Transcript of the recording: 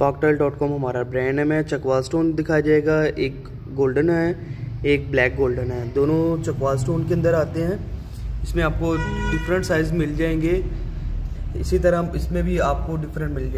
पाकटाइल dot com हमारा brand है। चकवा स्टोन दिखाया जाएगा। एक गोल्डन है, एक ब्लैक गोल्डन है। दोनों चकवा स्टोन के अंदर आते हैं। इसमें आपको डिफरेंट साइज़ मिल जाएँगे। इसी तरह इसमें भी आपको डिफरेंट मिल जाएँगे।